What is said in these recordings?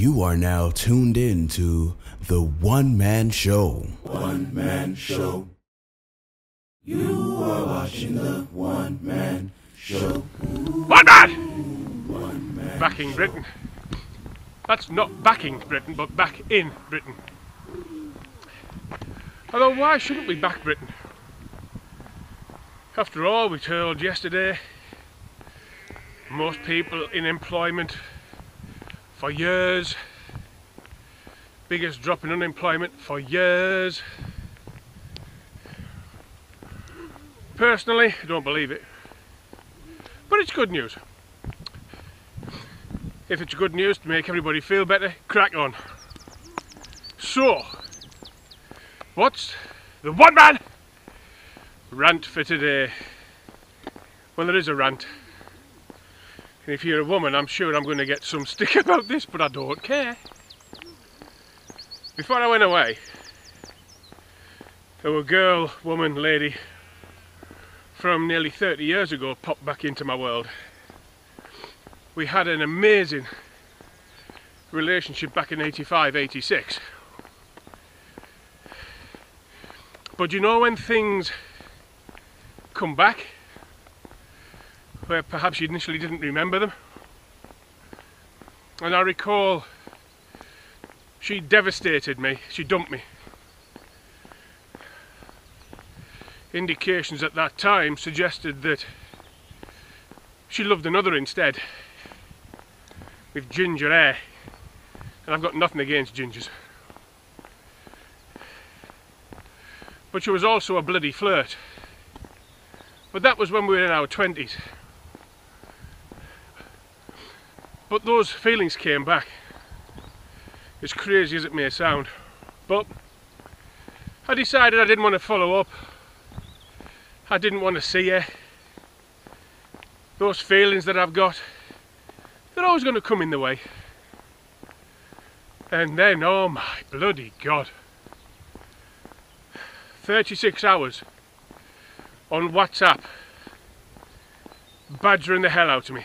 You are now tuned in to the One Man Show. One Man Show. You are watching the One Man Show. One man! Backing Britain. That's not backing Britain, but back in Britain. Although, why shouldn't we back Britain? After all, we told yesterday, most people in employment for years, biggest drop in unemployment for years. Personally, I don't believe it. But it's good news. If it's good news to make everybody feel better, crack on. So, what's the one man rant for today? Well, there is a rant. If you're a woman, I'm sure I'm going to get some stick about this, but I don't care. Before I went away, a girl, woman, lady from nearly 30 years ago popped back into my world. We had an amazing relationship back in 85, 86. But you know when things come back, where perhaps you initially didn't remember them? And I recall she devastated me, she dumped me. indications at that time suggested that she loved another instead with ginger hair. And I've got nothing against gingers. But she was also a bloody flirt. But that was when we were in our 20s but those feelings came back as crazy as it may sound but I decided I didn't want to follow up I didn't want to see her. Those feelings that I've got, they're always going to come in the way. And then, oh my bloody God. 36 hours on WhatsApp badgering the hell out of me.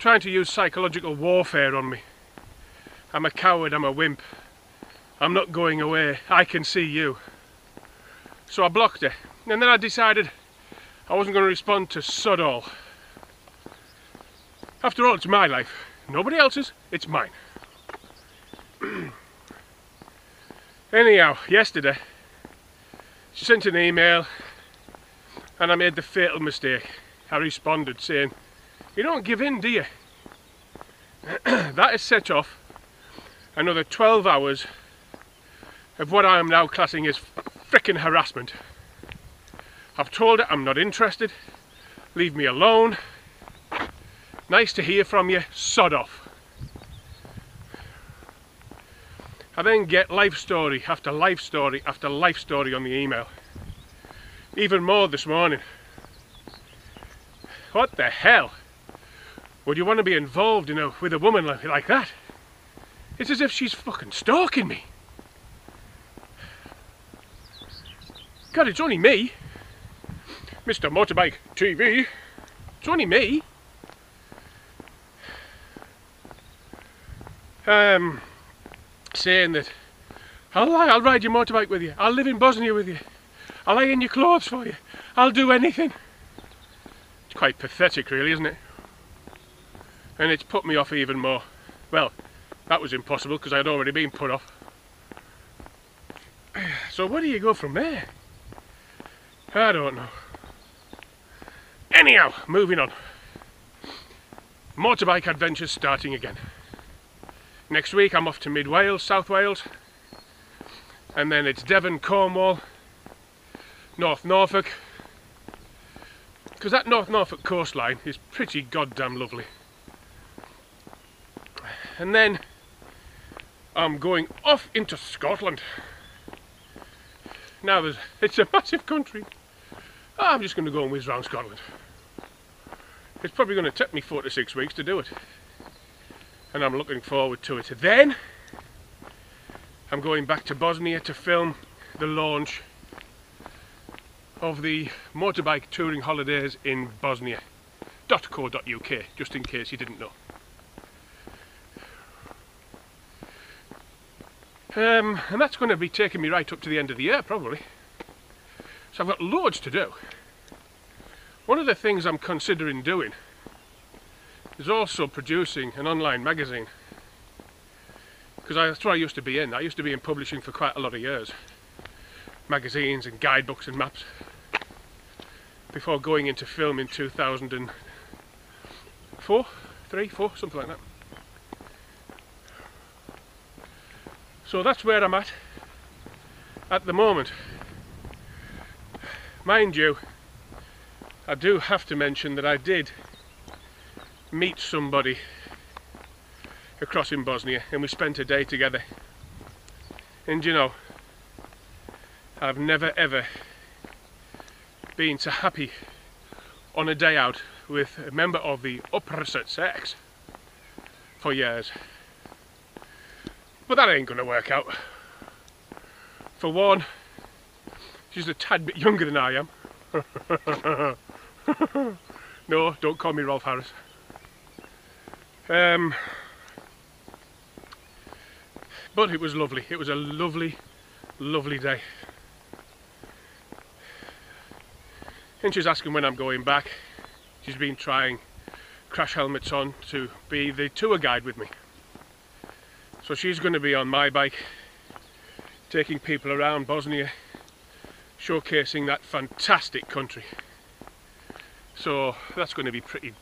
Trying to use psychological warfare on me. I'm a coward, I'm a wimp. I'm not going away, I can see you. So I blocked her. And then I decided I wasn't going to respond to sod all. After all, it's my life. Nobody else's, it's mine. Anyhow, yesterday, she sent an email and I made the fatal mistake. I responded saying, you don't give in, do you? that has set off another 12 hours of what I am now classing as frickin' harassment. I've told her I'm not interested, leave me alone. Nice to hear from you, sod off. I then get life story after life story after life story on the email. Even more this morning. What the hell? Would you want to be involved, you know, with a woman like, like that? It's as if she's fucking stalking me. God, it's only me. Mr. Motorbike TV. It's only me. Um, saying that I'll, I'll ride your motorbike with you. I'll live in Bosnia with you. I'll lay in your clothes for you. I'll do anything. It's quite pathetic, really, isn't it? And it's put me off even more. Well, that was impossible because I'd already been put off. So where do you go from there? I don't know. Anyhow, moving on. Motorbike adventures starting again. Next week I'm off to Mid Wales, South Wales, and then it's Devon, Cornwall, North Norfolk, because that North Norfolk coastline is pretty goddamn lovely. And then I'm going off into Scotland. Now it's a massive country. I'm just going to go and whiz around Scotland. It's probably going to take me four to six weeks to do it. And I'm looking forward to it. Then, I'm going back to Bosnia to film the launch of the motorbike touring holidays in Bosnia.co.uk, just in case you didn't know. Um, and that's going to be taking me right up to the end of the year, probably. So I've got loads to do. One of the things I'm considering doing is also producing an online magazine. Because that's what I used to be in. I used to be in publishing for quite a lot of years. Magazines and guidebooks and maps. Before going into film in 2004, 3, 4, something like that. So that's where I'm at at the moment. Mind you, I do have to mention that I did meet somebody across in Bosnia and we spent a day together. And you know, I've never ever been so happy on a day out with a member of the opposite sex for years. But that ain't gonna work out. For one, she's a tad bit younger than I am. no, don't call me Rolf Harris. Um, but it was lovely. It was a lovely, lovely day. And she's asking when I'm going back. She's been trying crash helmets on to be the tour guide with me. So she's going to be on my bike, taking people around Bosnia, showcasing that fantastic country. So that's going to be pretty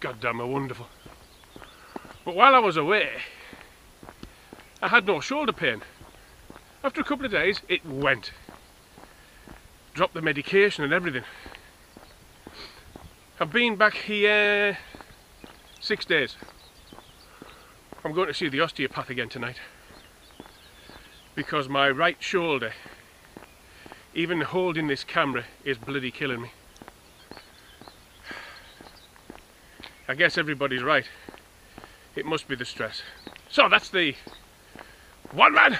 goddamn wonderful. But while I was away, I had no shoulder pain. After a couple of days, it went. Dropped the medication and everything. I've been back here six days. I'm going to see the osteopath again tonight because my right shoulder, even holding this camera, is bloody killing me. I guess everybody's right. It must be the stress. So that's the one man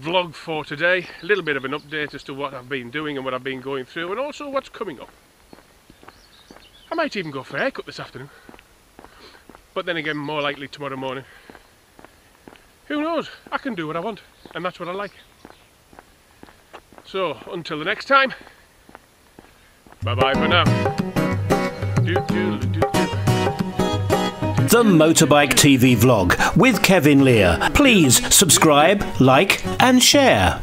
vlog for today. A little bit of an update as to what I've been doing and what I've been going through and also what's coming up. I might even go for a haircut this afternoon but then again more likely tomorrow morning. Who knows? I can do what I want and that's what I like. So until the next time, bye bye for now. the Motorbike TV vlog with Kevin Lear. Please subscribe, like, and share.